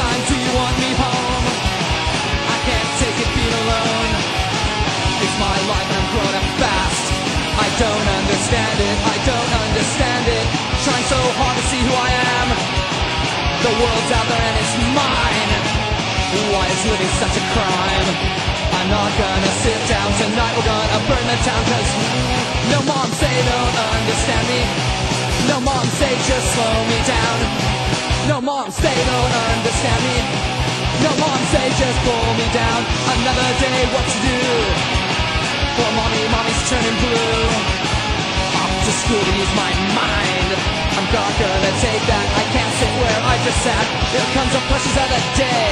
want me home. I can't take it being alone. It's my life and I'm growing up fast. I don't understand it, I don't understand it. Trying so hard to see who I am. The world's out there and it's mine. Why is living such a crime? I'm not gonna sit down tonight, we're gonna burn the town cause no mom say don't understand me. No mom say just slow me down. No mom say don't understand me. No mom say just pull me down. Another day, what to do? For mommy, mommy's turning blue. Off to school to use my mind. I'm not gonna take that. I can't sit where I just sat. Here comes the pressures of the day.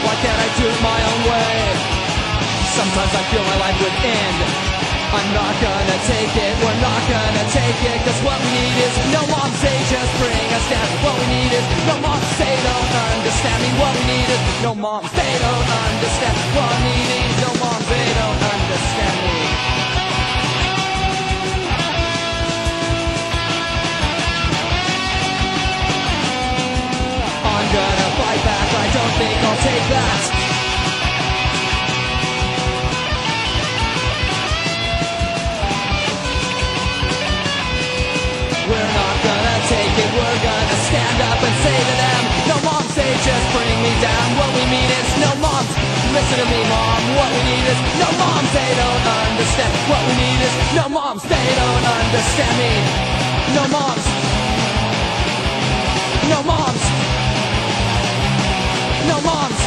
Why can't I do it my own way? Sometimes I feel my life would end. I'm not gonna take it, we're not gonna take it Cause what we need down What we need is. No mom say don't understand me. What we need is. No mom they don't understand. What we need is. No mom they don't understand me. I'm gonna fight back, I don't think I'll take that Listen to me, mom, what we need is no moms, they don't understand. What we need is no moms, they don't understand me. No moms. No moms. No moms.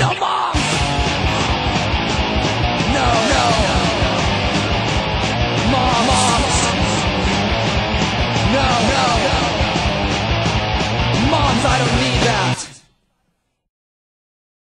No moms. No, no. Mom, moms. No, no. Moms, I don't need that.